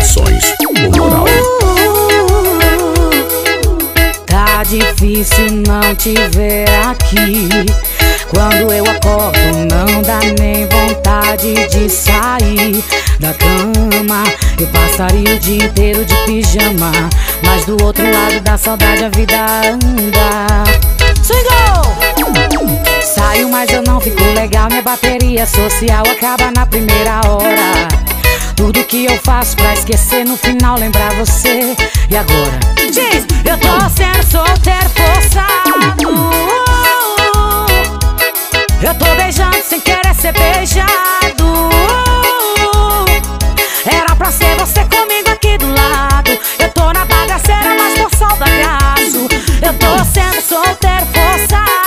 O moral. Tá difícil não te ver aqui. Quando eu acordo, não dá nem vontade de sair da cama. Eu passaria o dia inteiro de pijama. Mas do outro lado da saudade a vida anda. Swingou! Saio, mas eu não fico legal. Minha bateria social acaba na primeira hora. Tudo que eu faço pra esquecer no final lembrar você. E agora? Diz, eu tô sendo solteiro forçado. Eu tô beijando sem querer ser beijado. Era pra ser você comigo aqui do lado. Eu tô na bagaceira, mas tô só bagaço. Eu tô sendo solteiro forçado.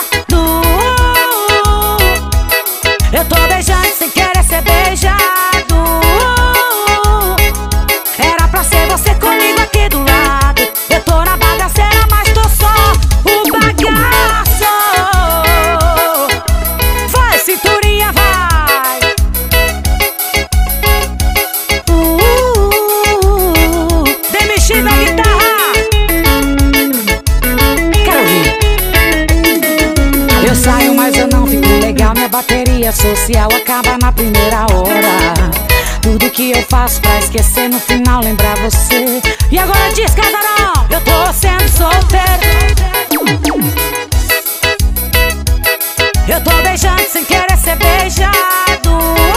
Bateria social acaba na primeira hora. Tudo que eu faço pra esquecer no final lembrar você. E agora diz, casarão, eu tô sendo solteiro. Eu tô beijando sem querer ser beijado.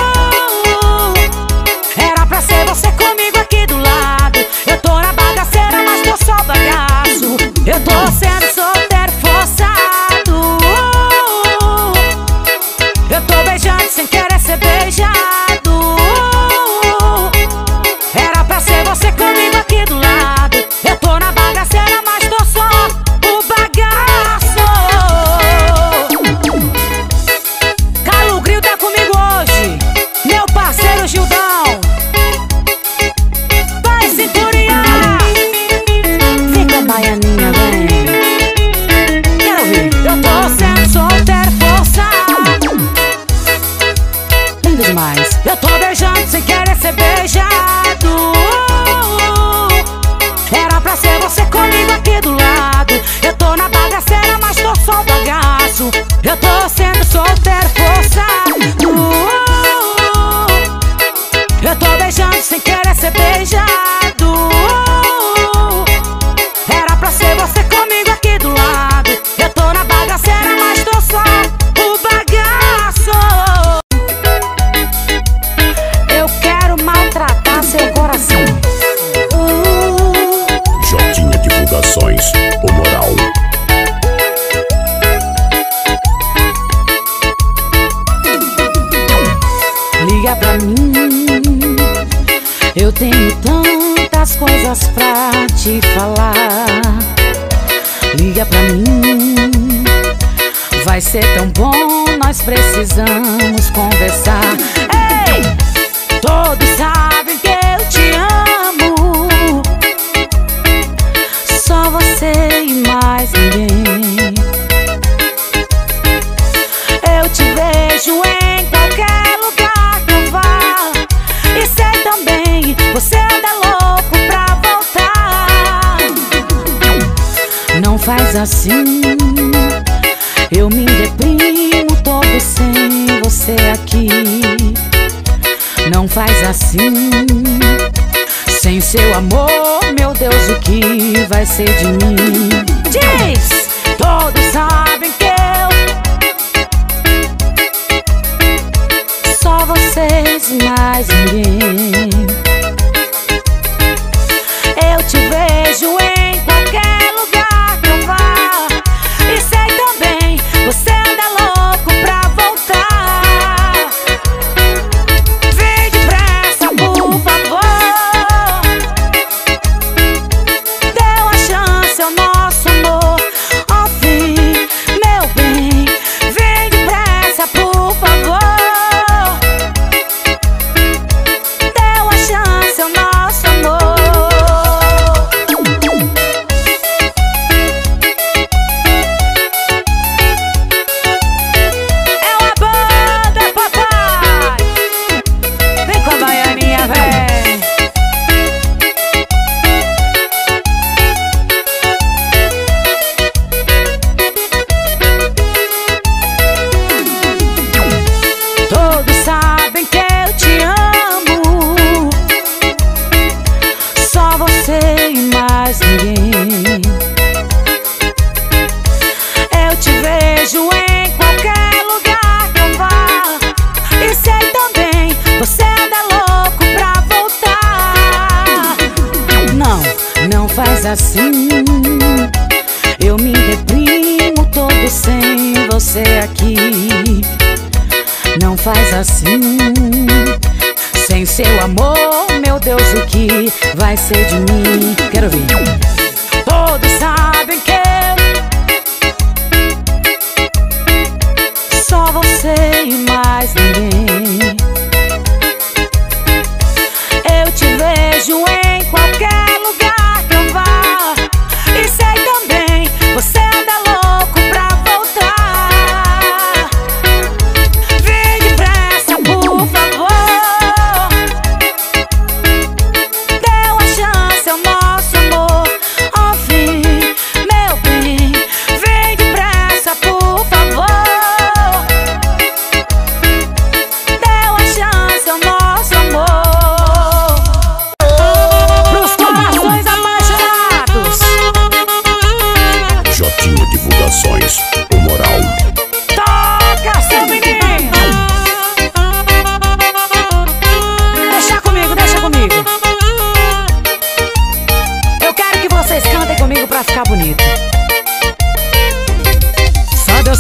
Beijando sem querer ser beijado. Eu tenho tantas coisas pra te falar. Liga pra mim. Vai ser tão bom, nós precisamos conversar. Ei! Todos sabem que eu te amo. Só você e mais ninguém. Assim, eu me deprimo todo sem você aqui. Não faz assim, sem seu amor, meu Deus, o que vai ser de mim? Diz, todos sabem que eu só vocês mais ninguém. Assim. Eu me deprimo todo sem você aqui. Não faz assim. Sem seu amor, meu Deus, o que vai ser de mim?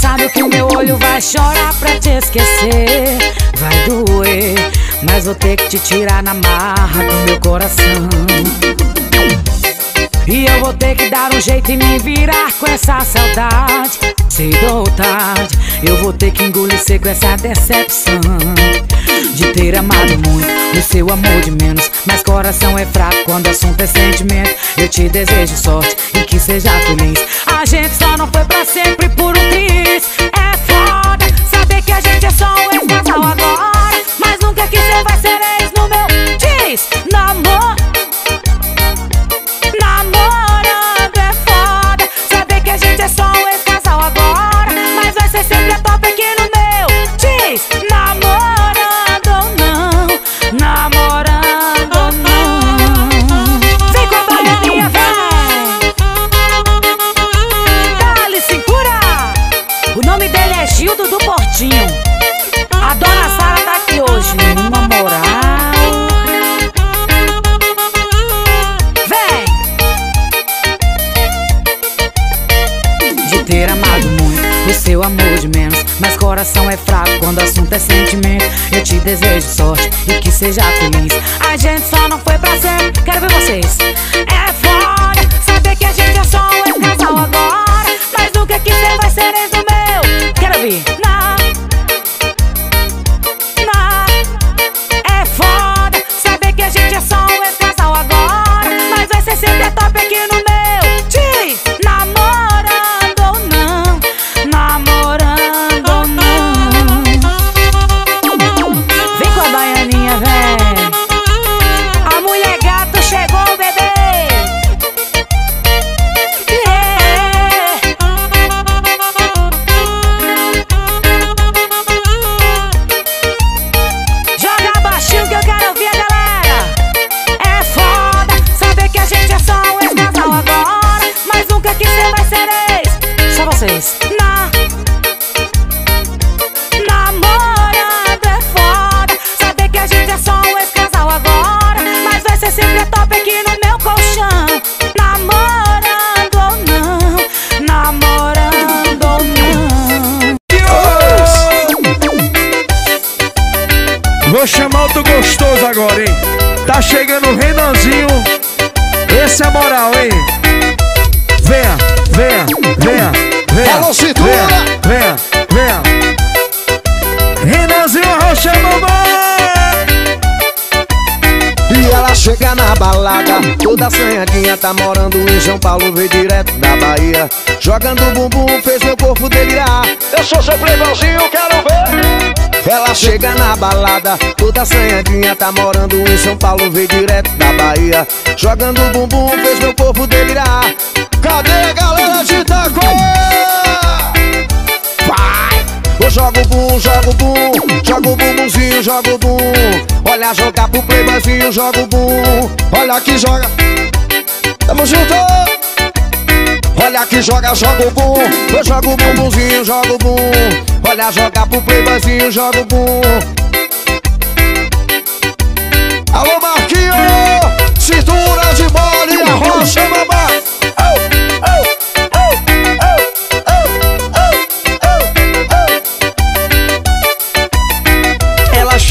Sabe que o meu olho vai chorar pra te esquecer. Vai doer, mas vou ter que te tirar na marra do meu coração. E eu vou ter que dar um jeito e me virar com essa saudade. Cedo ou tarde, eu vou ter que engolir seco essa decepção. De ter amado muito, o seu amor de menos. Mas coração é fraco quando o assunto é sentimento. Eu te desejo sorte e que seja feliz. A gente só não foi pra sempre por um triz. É foda saber que a gente é só um ex-casal agora. Mas nunca que você vai ser ex no meu diz, namoro. Amor de menos. Mas coração é fraco quando o assunto é sentimento. Eu te desejo sorte e que seja feliz. A gente só não foi pra sempre, quero ver vocês. É cintura! Venha, venha, venha. Renanzinho, arrocha a mamãe. E ela chega na balada, toda assanhadinha, tá morando em São Paulo, veio direto da Bahia. Jogando bumbum, fez meu corpo delirar. Eu sou seu playboyzinho, quero ver. Ela chega na balada, toda assanhadinha, tá morando em São Paulo, veio direto da Bahia. Jogando bumbum, fez meu corpo delirar. Cadê a galera de Itacoa? Eu jogo bum, jogo bum, jogo bumbumzinho, jogo bum. Olha jogar pro playboyzinho, jogo bum. Olha que joga. Tamo junto! Olha que joga, joga o bum. Eu jogo bumbumzinho, jogo bum. Olha jogar pro playboyzinho, jogo bum. Alô Marquinho, cintura de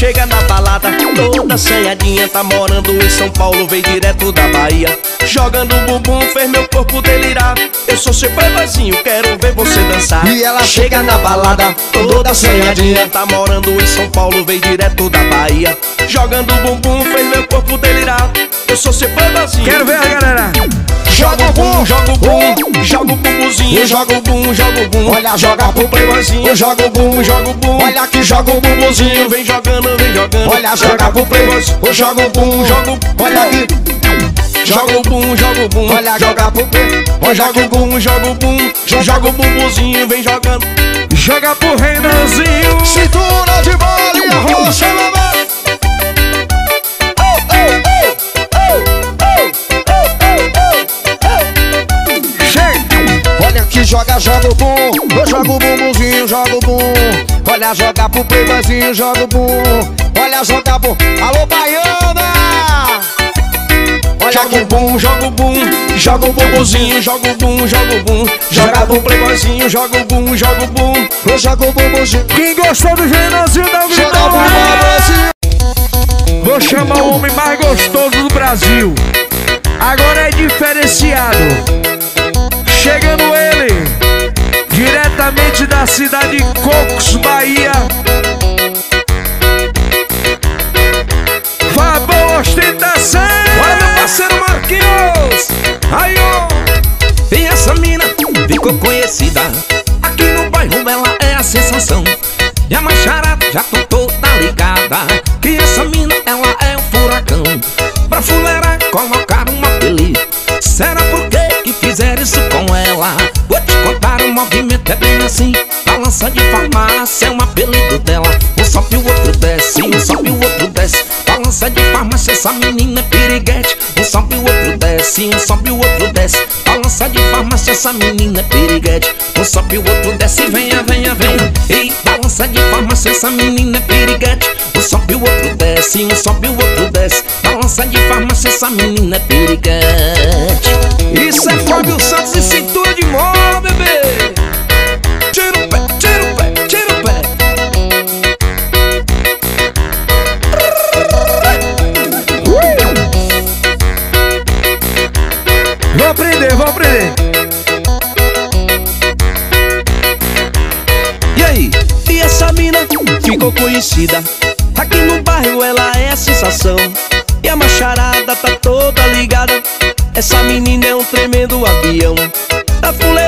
chega na balada Toda ceiadinha, tá morando em São Paulo Veio direto da Bahia. Jogando bumbum, fez meu corpo delirar. Eu sou seu playboyzinho, quero ver você dançar. E ela chega na balada, toda ceiadinha Tá morando em São Paulo, veio direto da Bahia. Jogando bumbum, fez meu corpo delirar. Eu sou seu playboyzinho, quero ver a bum, joga o bum, joga o bumbuzinho, joga o bum, joga o bum. Olha, joga o playboyzinho, joga o bum, joga o bum. Olha que joga o bumbuzinho, vem jogando, vem jogando. Olha, joga o playboyzinho, joga o bum, joga o Olha aqui. Joga o bum, joga o bum, olha, joga pro pé. Joga o bum, joga o bum, joga o bumbuzinho, vem jogando. Joga pro Reinãozinho. Cintura de bola e arrocha, mamãe. Joga, joga o bum. Eu jogo o bumbumzinho, joga o bum. Olha, joga pro playboyzinho, joga o bum. Olha, joga bum. Alô, Baiana! Joga o bum, joga o bum, joga o bumbuzinho, joga o bum, joga o bum, joga o playboyzinho, joga o bum, joga o bum, eu jogo o bumbuzinho. Quem gostou do Renanzinho dá um gritão. Vou chamar o homem mais gostoso do Brasil. Agora é diferenciado. Chegando ele, diretamente da cidade de Cocos, Bahia. Fabão Ostentação. Olha meu parceiro Marquinhos. Aí ó. E essa mina ficou conhecida. Aqui no bairro ela é a sensação. E a macharada já tô toda ligada. Que essa mina ela é um furacão. Pra fuleira colocar movimento é bem assim. Balança de farmácia é um apelido dela. Um sobe o outro desce, um sobe o outro desce. Balança de farmácia, essa menina é piriguete. Um sobe o outro desce, um sobe o outro desce. Balança de farmácia, essa menina é piriguete. Um sobe o outro desce, venha, venha, venha. E balança de farmácia, essa menina é piriguete. Um sobe o outro desce, um sobe o outro desce. Balança de farmácia, essa menina é piriguete. Isso é Fábio Santos e cintura de mola, bebê E aí, e essa mina ficou conhecida. Aqui no bairro ela é sensação. E a macharada tá toda ligada. Essa menina é um tremendo avião. Da fuleiragem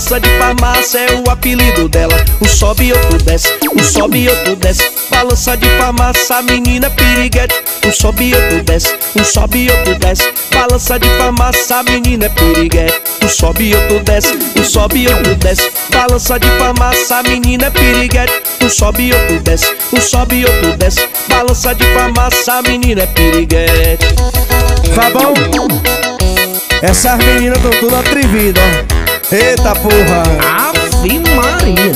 Balança de farmácia é o apelido dela. Um sobe e outro desce, um sobe e outro desce. Balança de farmácia, menina é piriguete. Um sobe e outro desce, um sobe e outro desce. Balança de farmácia, menina é piriguete. Um sobe e outro desce, um sobe e outro desce. Balança de farmácia, menina é piriguete. Um sobe e outro desce, um sobe e outro desce. Balança de farmácia, menina é piriguete. Fabão essas meninas estão tudo atrevidas. Eita porra! Ave Maria!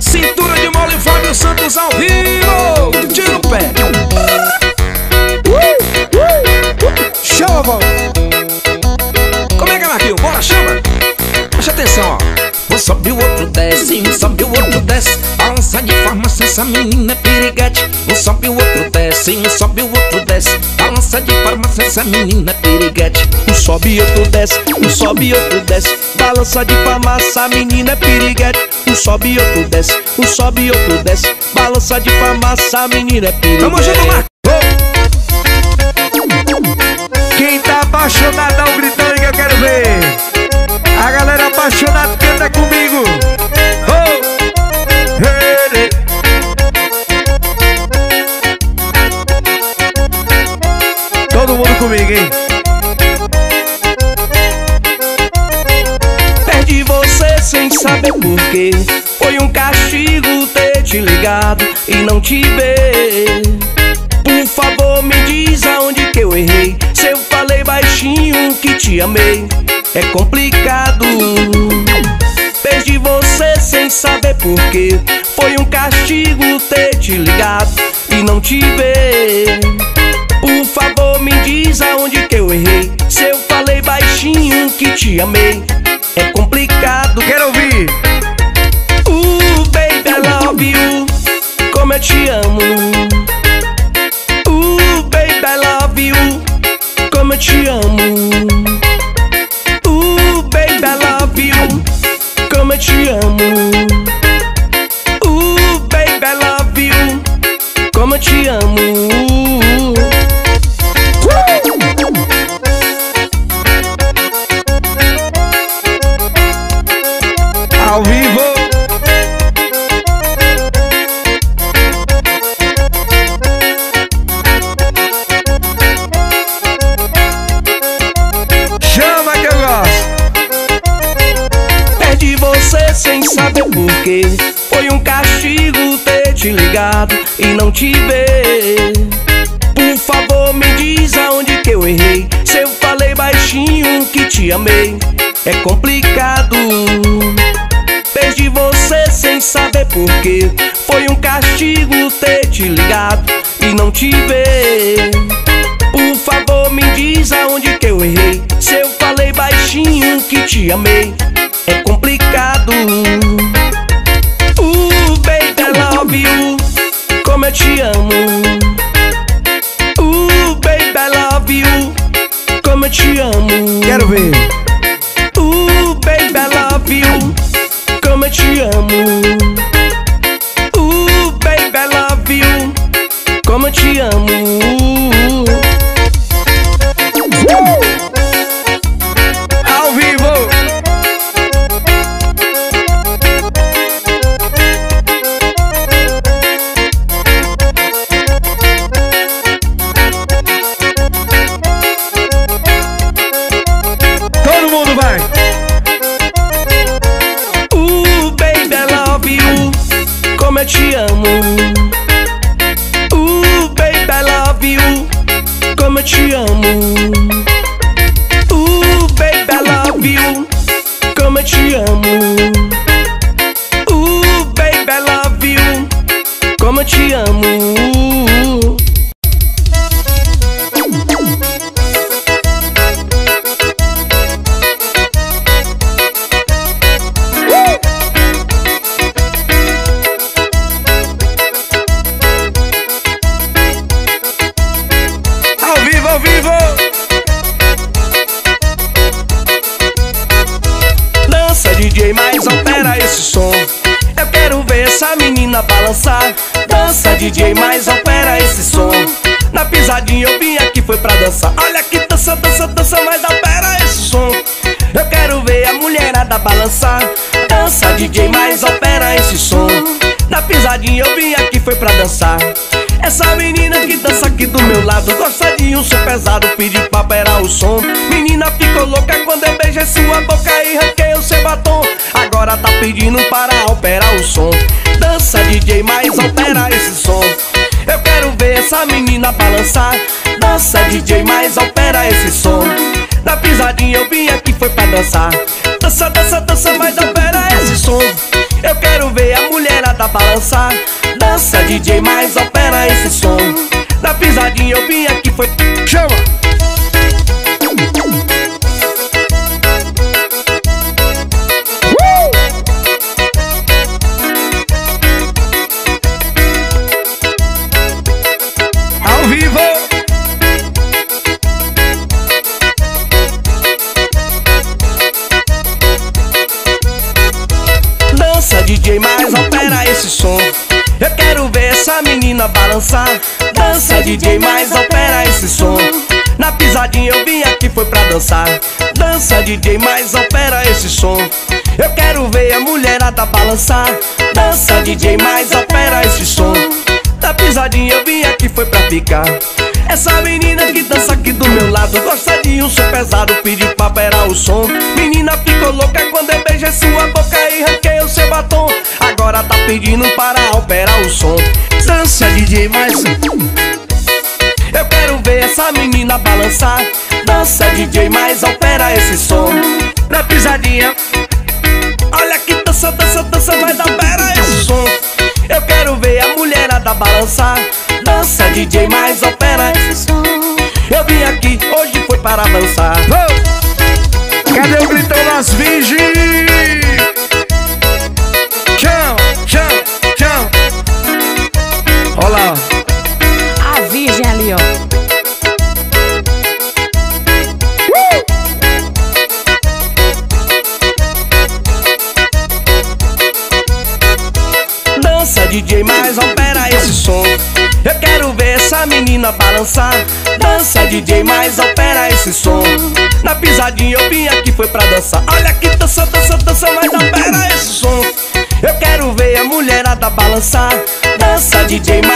Cintura de mole Fábio Santos ao vivo! Tira o pé! Chama, Val! Como é que é, Marquinhos? Bora, chama! Preste atenção, ó! Um sobe o outro desce, um sobe o outro desce Balança de farmácia, essa menina é piriguete. Um sobe o outro desce, um sobe o outro desce. Balança de farmácia, essa menina é piriguete. Um sobe e outro desce, um sobe e outro desce. Balança de farmácia, a menina é piriguete. Um sobe e outro desce, um sobe e outro desce. Balança de farmácia, a menina é piriguete. Vamos junto, Marcos! Quem tá apaixonado dá um gritão que eu quero ver? A galera apaixonada canta comigo comigo, hein? Perdi você sem saber porquê Foi um castigo ter te ligado e não te ver. Por favor me diz aonde que eu errei. Se eu falei baixinho que te amei É complicado. Perdi você sem saber porquê Foi um castigo ter te ligado e não te ver diz aonde que eu errei. Se eu falei baixinho que te amei. É complicado. Quero ouvir. Uh, baby, I love you. Como eu te amo. Porquê. Foi um castigo ter te ligado e não te ver. Por favor, me diz aonde que eu errei. Se eu falei baixinho que te amei, é complicado. Perdi você sem saber porquê. Foi um castigo ter te ligado e não te ver. Por favor, me diz aonde que eu errei. Se eu falei baixinho que te amei, é complicado. You, como eu te amo. Uh, baby, I love you, como eu te amo. Quero ver. Uh, baby, I love you, como eu te amo. Uh, baby, I love you, como eu te amo. Te amo. Uh, baby, I love you, como eu te amo. Uh, baby, I love you, como eu te amo. Pedindo para operar o som. Dança DJ, mas opera esse som. Eu quero ver essa menina balançar. Dança DJ, mas opera esse som. Na pisadinha eu vim aqui foi pra dançar. Dança, dança, dança, mas opera esse som. Eu quero ver a mulherada balançar. Dança DJ, mas opera esse som. Na pisadinha eu vim aqui foi Chama. Essa menina balançar. Dança DJ, mas opera esse som. Na pisadinha eu vim aqui foi pra dançar. Dança DJ, mas opera esse som. Eu quero ver a mulherada balançar. Dança DJ, mas opera esse som. Na pisadinha eu vim aqui foi pra ficar. Essa menina que dança aqui do meu lado Gosta de um som pesado, pedi pra operar o som. Menina ficou louca quando eu beijei sua boca e ranquei o seu batom Agora tá pedindo para operar o som. Dança DJ, mas eu quero ver essa menina balançar. Dança DJ, mas opera esse som. Na pisadinha. Olha que dança, dança, dança, mas opera esse som. Eu quero ver a mulherada balançar. Dança DJ, mas opera esse som. Eu vim aqui, hoje foi para dançar! Cadê o gritão das virgens? DJ,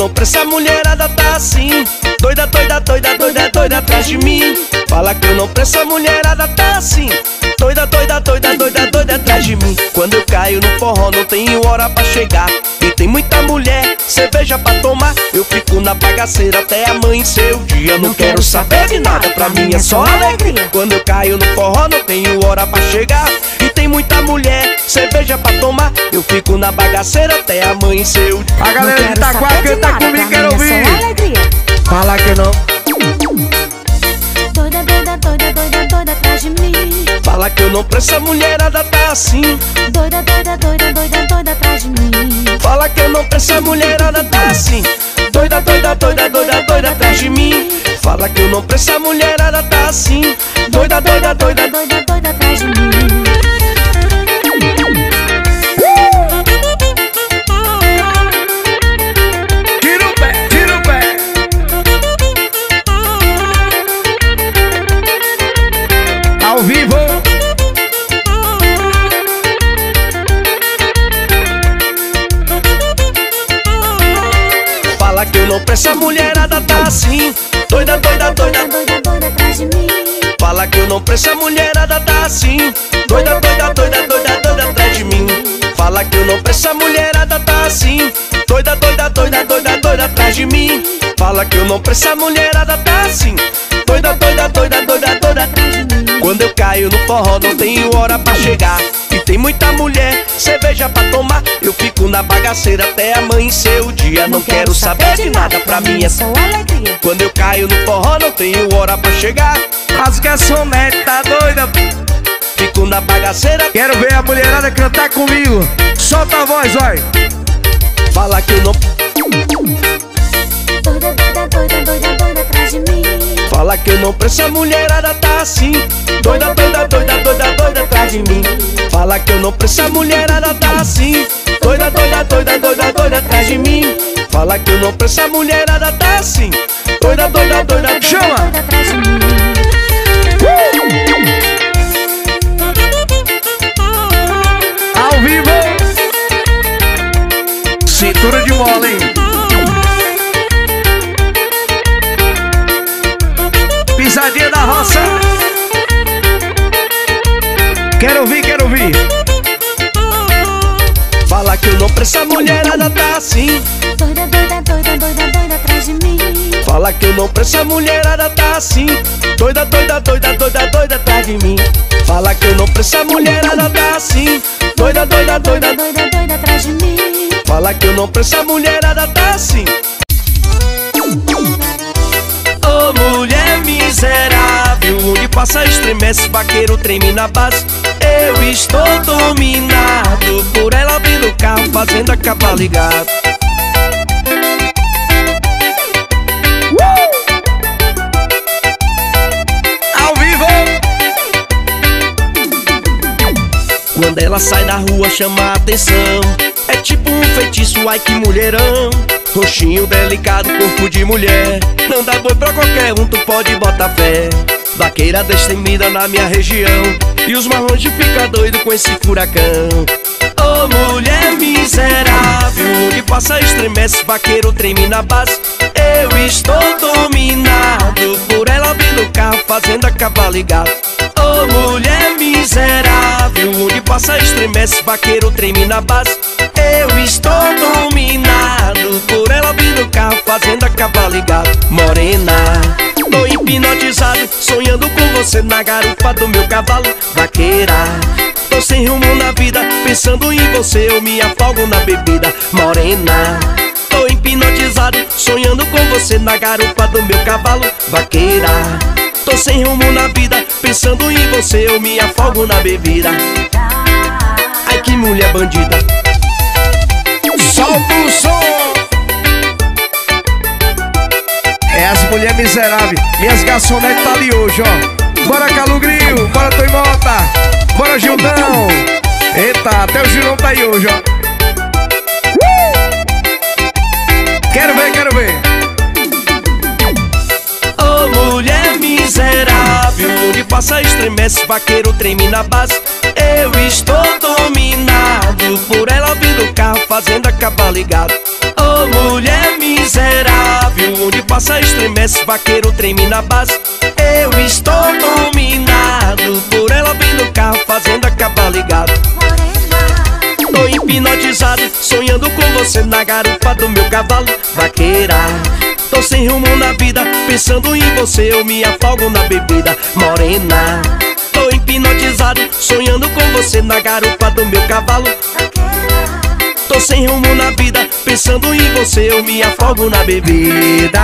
Fala que eu não presto, a mulherada tá assim. Doida, doida, doida, doida, doida atrás de mim. Fala que eu não presto, a mulherada tá assim. Doida, doida, doida, doida, doida atrás de mim. Quando eu caio no forró, não tenho hora pra chegar. E tem muita mulher, cerveja pra tomar. Eu fico na bagaceira até amanhecer o dia. Não quero saber de nada, pra mim é só alegria. Quando eu caio no forró, não tenho hora pra chegar. E tem muita mulher, cerveja pra tomar. Eu fico na bagaceira até amanhecer. A galera de Quero Itaquá saber de canta nada, comigo, quero é ouvir. Fala que não. Doida, doida, doida, doida, doida atrás de mim. Fala que eu não presto, a mulherada tá assim. Doida, doida, doida, doida, doida atrás de mim. Fala que eu não presto, a mulherada tá assim. Doida, doida, doida, doida, doida atrás de mim. Fala que eu não presto, a mulherada tá assim. Doida, doida, doida, doida, doida atrás de mim. Fala que eu não presto, a mulherada tá assim. Doida, doida, doida. doida, doida atrás de mim. Fala que eu não presto, a mulherada tá assim. Doida, doida, doida, doida, doida atrás de mim. Fala que eu não presto, a mulherada tá assim. Doida, doida, doida, doida, doida atrás de mim. Fala que eu não presto, a mulherada tá assim. Doida, doida, doida, doida, doida atrás de mim. Quando eu caio no forró, não tenho hora pra chegar. E tem muita mulher, cerveja pra tomar. Eu fico na bagaceira até amanhecer o dia. Não quero saber de nada, pra mim é só. só alegria. Quando eu caio no forró, não tenho hora pra chegar. As garçonetes tá doida. Fico na bagaceira, Quero ver a mulherada cantar comigo. Solta a voz, vai. Fala que eu não. Doida, doida, doida, doida, doida atrás de mim. Fala que eu não presto, a mulherada tá assim. Doida, doida, doida, doida, doida atrás de mim. Fala que eu não presto, a mulherada tá assim. Doida, doida, doida, doida, doida atrás de mim. Fala que eu não presto, a mulherada tá assim. Doida, doida, doida, doida. Chama. Doida atrás de mim. Cintura de mola, hein? Pisadinha da roça. Quero ouvir, quero ouvir. Fala que eu não presto, a mulherada tá assim. Doida, doida, doida, doida, doida atrás de mim. Fala que eu não presto, a mulherada tá assim. Doida, doida, doida, doida, doida atrás de mim. Fala que eu não presto, a mulherada tá assim. Doida, doida, doida, doida, doida atrás de mim. Fala que eu não presto, a mulherada tá assim. Ô mulher miserável, onde passa estremece, vaqueiro treme na base. Eu estou dominado por ela abrindo o carro, fazendo a ligado. Ao vivo. Quando ela sai da rua chama a atenção tipo um feitiço, ai que mulherão. Roxinho delicado, corpo de mulher. Não dá boi pra qualquer um, tu pode botar fé. Vaqueira destemida na minha região. E os marrons de fica doido com esse furacão Ô mulher miserável. Onde passa estremece, vaqueiro treme na base. Eu estou dominado Por ela vindo o carro fazendo a cavalo Ô mulher miserável. Onde passa estremece, vaqueiro treme na base. Eu estou dominado Por ela vindo o carro fazendo a cava ligado Morena, tô hipnotizado Sonhando com você na garupa do meu cavalo. Vaqueira Tô sem rumo na vida, pensando em você Eu me afogo na bebida Morena. Tô hipnotizado, sonhando com você na garupa do meu cavalo Vaqueira. Tô sem rumo na vida, pensando em você Eu me afogo na bebida. Ai que mulher bandida. Solta o som! É as mulheres miseráveis, minhas garçonetes tá ali hoje, ó. Bora Calugrinho, bora Toimota, bora Gildão. Eita, até o Gilão tá aí hoje, ó. Uh! Quero ver, quero ver. Ô oh, mulher miserável, onde passa estremece, vaqueiro treme na base. Eu estou dominado por ela vindo carro, fazendo acabar ligado. Ô oh, mulher miserável, onde passa estremece, vaqueiro treme na base. Eu estou dominado por ela vindo carro, fazendo acabar ligado. Tô hipnotizado, sonhando com você na garupa do meu cavalo, vaqueira. Tô sem rumo na vida, pensando em você, eu me afogo na bebida, morena. Tô hipnotizado, sonhando com você na garupa do meu cavalo. Tô sem rumo na vida, pensando em você, eu me afogo na bebida.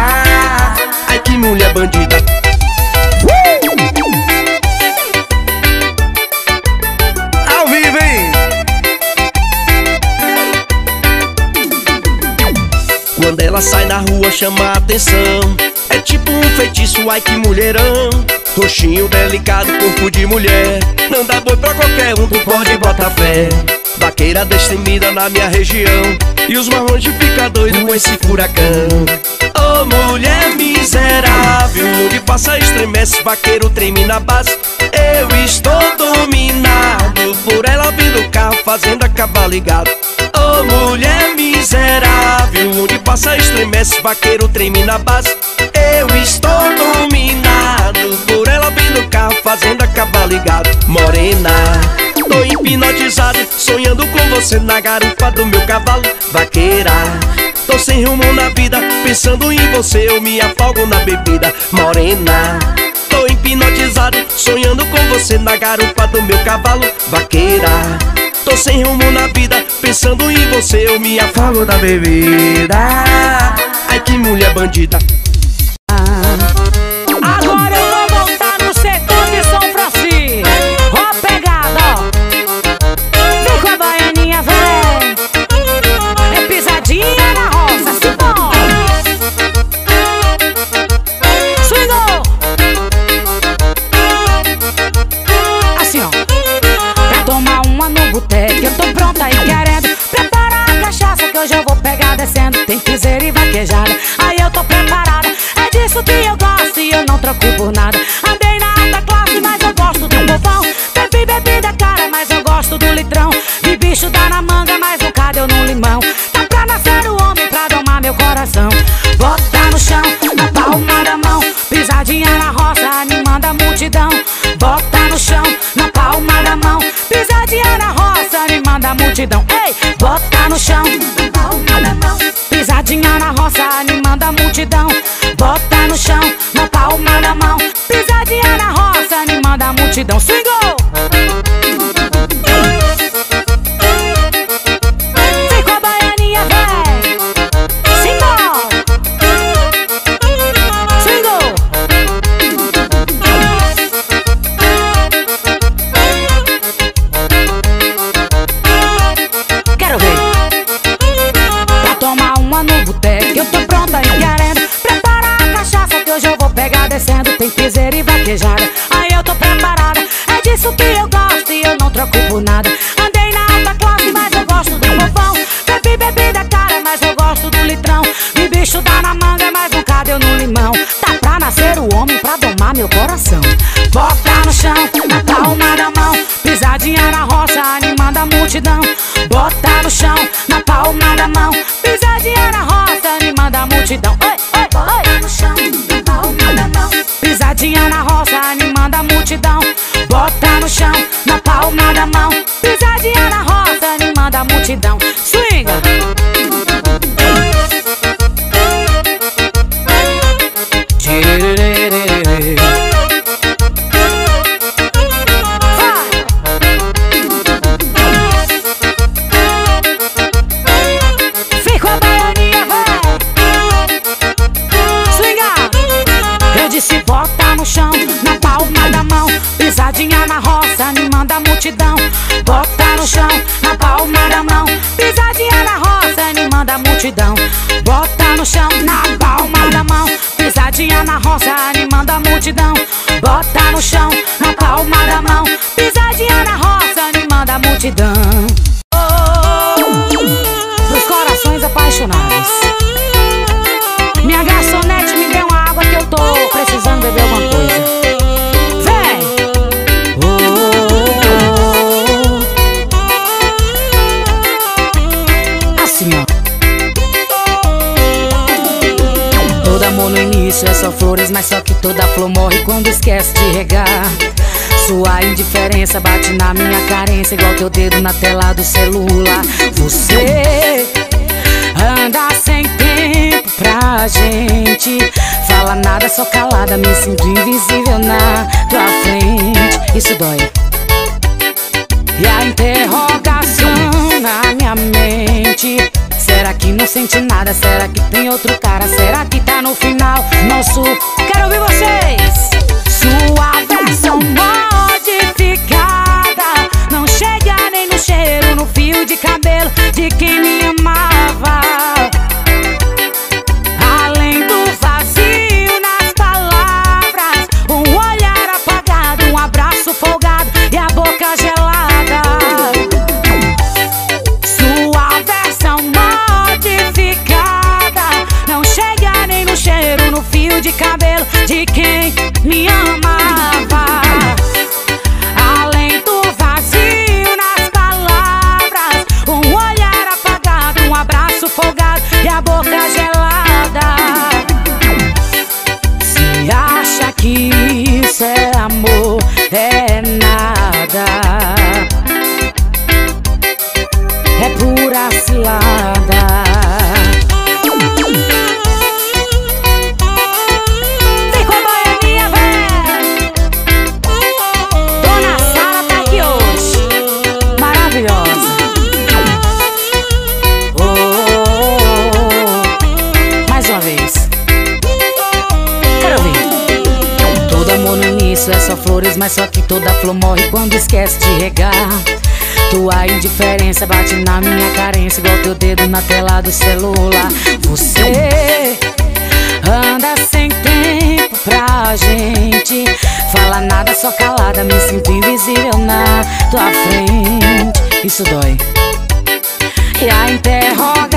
Ai que mulher bandida. Ela sai na rua chama a atenção. É tipo um feitiço, ai que mulherão. Roxinho delicado, corpo de mulher. Não dá boi pra qualquer um, tu pode botar fé. Vaqueira destemida na minha região. E os marrons fica doido com esse furacão. Ô oh, mulher miserável Onde passa estremece, vaqueiro treme na base. Eu estou dominado Por ela vindo carro, fazendo acabar ligado. Ô oh, mulher miserável Onde passa estremece, vaqueiro treme na base. Eu estou dominado Por ela vindo carro, fazendo acabar ligado. Morena Tô hipnotizado, sonhando com você na garupa do meu cavalo. Vaqueira Tô sem rumo na vida, pensando em você Eu me afogo na bebida. Morena Tô hipnotizado, sonhando com você na garupa do meu cavalo. Vaqueira Tô sem rumo na vida, pensando em você Eu me afogo na bebida. Ai que mulher bandida multidão. Sua indiferença bate na minha carência, igual teu dedo na tela do celular. Você anda sem tempo pra gente. Fala nada, só calada, me sinto invisível na tua frente. Isso dói. E a interrogação na minha mente. Será que não sente nada? Será que tem outro cara? Será que tá no final? Nosso. Quero ouvir vocês! Sua versão modificada. Cheiro, no fio de cabelo de quem me amava. Além do vazio nas palavras, um olhar apagado, um abraço folgado e a boca gelada. Sua versão modificada não chega nem no cheiro, no fio de cabelo de quem toda flor morre quando esquece de regar. Tua indiferença bate na minha carência, igual teu dedo na tela do celular. Você anda sem tempo pra gente. Fala nada, só calada, me sinto invisível na tua frente. Isso dói. E a minha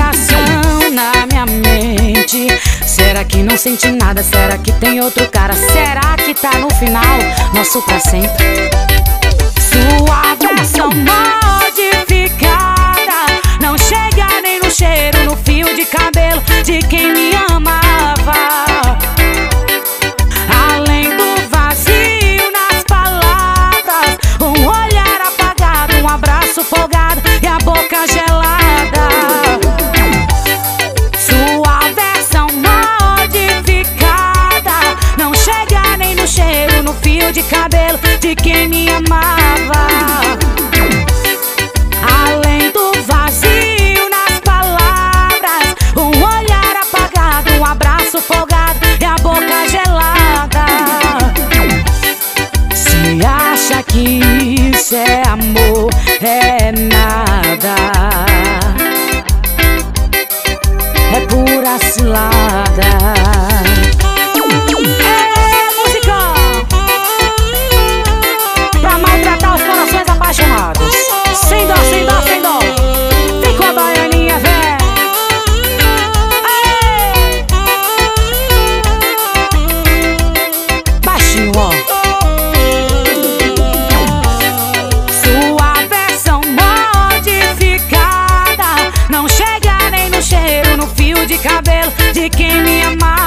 mente Será que não sente nada? Será que tem outro cara? Será que tá no final? Nosso pra sempre Sua cabelo De quem me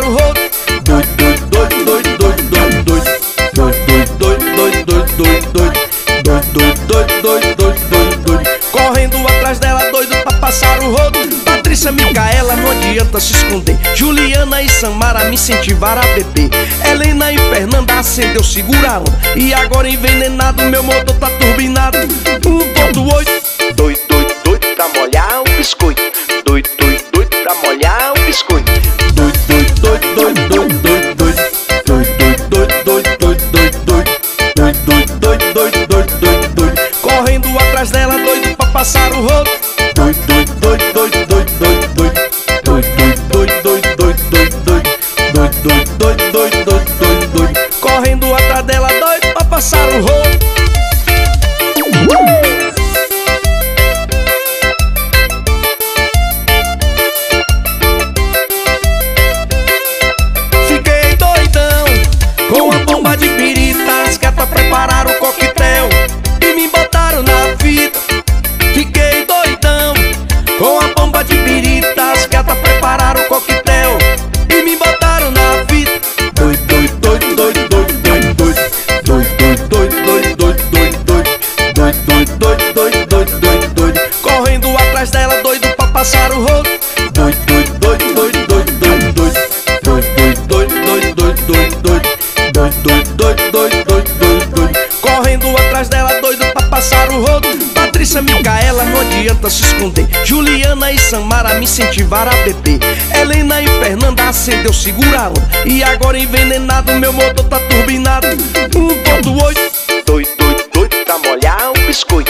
para o rodo Doido, doido, doido, doido, doido, doido Doido, doido, doido, doido, doido, doido Doido, doido, doido, doido, doido, doido, doido Correndo atrás dela doido pra passar o rodo Patrícia, Micaela, não adianta se esconder Juliana e Samara me incentivaram a beber Helena e Fernanda acendeu, seguraram E agora envenenado, meu motor tá turbinado Um ponto oito Doido, doido, doido pra molhar o biscoito doido, doido, doido, doido, doido Correndo atrás dela, doido pra passar o rodo Doido, doido, doido, doido, doido, doido, doido Doido, doido, doido, doido, doido, doido Doido, doido, doido, doido, doido, doido, doido Correndo atrás dela, doido pra passar o rodo Patrícia, Micaela, não adianta se esconder Juliana e Samara me incentivaram a beber Helena e Fernanda acendeu, segura a E agora envenenado, meu motor tá turbinado Um ponto oito Doido, doido, doido pra molhar um biscoito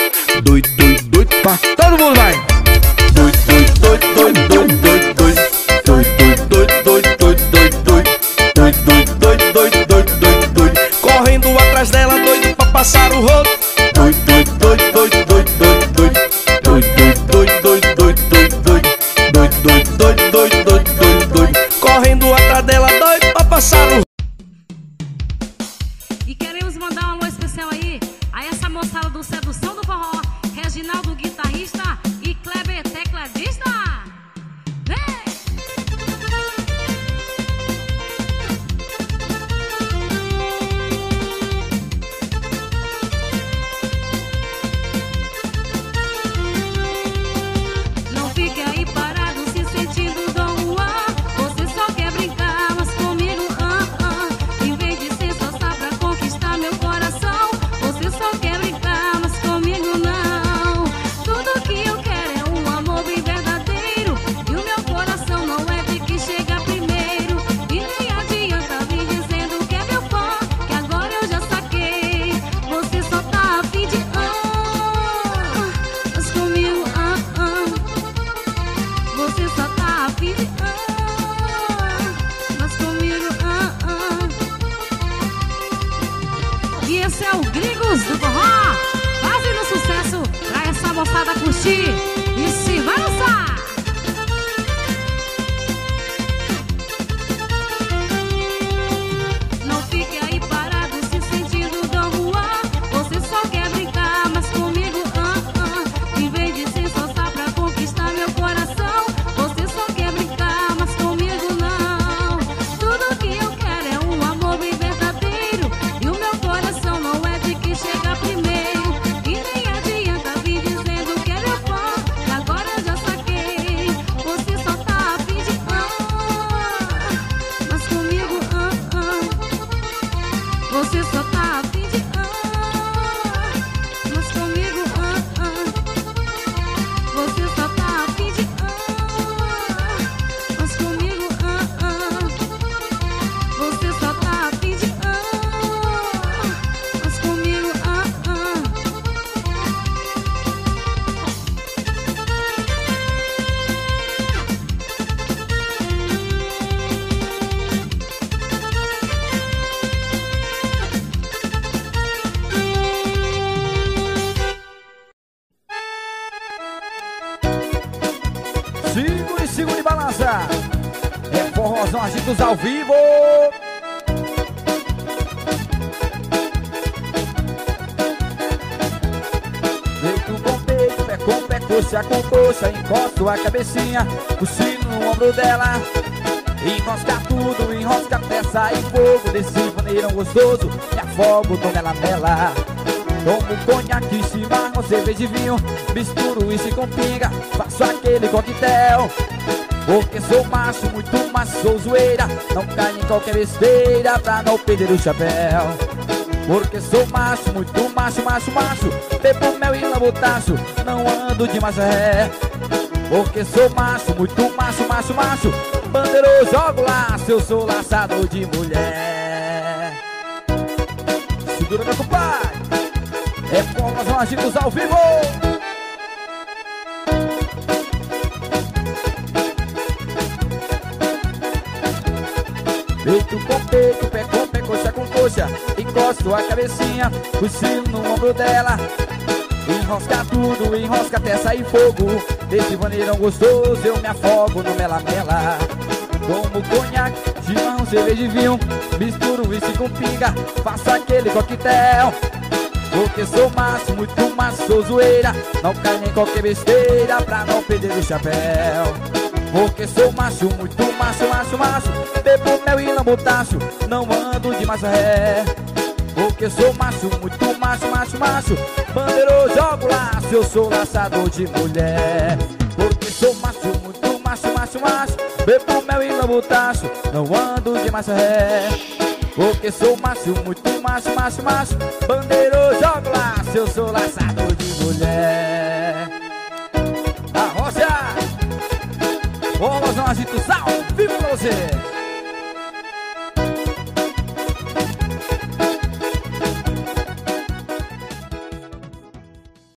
ao vivo. Peito com peito, pé com pé, coxa com coxa Encosto a cabecinha, o sino no ombro dela. Enrosca tudo, enrosca até sair fogo Desse maneirão gostoso, me afogo no melamela Tomo conhaque, chimarrão, cerveja e vinho. Misturo isso com pinga, faço aquele coquetel porque sou macho, muito macho, sou zoeira. Não caio em qualquer besteira pra não perder o chapéu. Porque sou macho, muito macho, macho, macho Bebo mel e labotacho, não ando de ré Porque sou macho, muito macho, macho, macho Bandeiro, jogo laço, eu sou laçador de mulher. Segura meu compadre. É formas mágicos ao vivo Peito com peito, pé com pé, coxa com coxa Encosto a cabecinha, o sino no ombro dela. Enrosca tudo, enrosca até sair fogo. Desse maneirão gostoso eu me afogo no mela-mela Tomo conhaque, chimarrão, cerveja e vinho Misturo isso com pinga, faço aquele coquetel. Porque sou macho, muito macho, sou zoeira. Não cai nem qualquer besteira pra não perder o chapéu porque sou macho, muito macho, macho, macho. Bebo mel e não botacho, não ando de macho ré Porque sou macho, muito macho, macho, macho. Bandeiro, jogo laço, eu sou laçador de mulher. Porque sou macho, muito macho, macho, macho. Bebo mel e não botacho, não ando de macho ré porque sou macho, muito macho, macho, macho. Bandeiro, jogo laço, eu sou laçador de Vamos Los Angeles, salve pra você!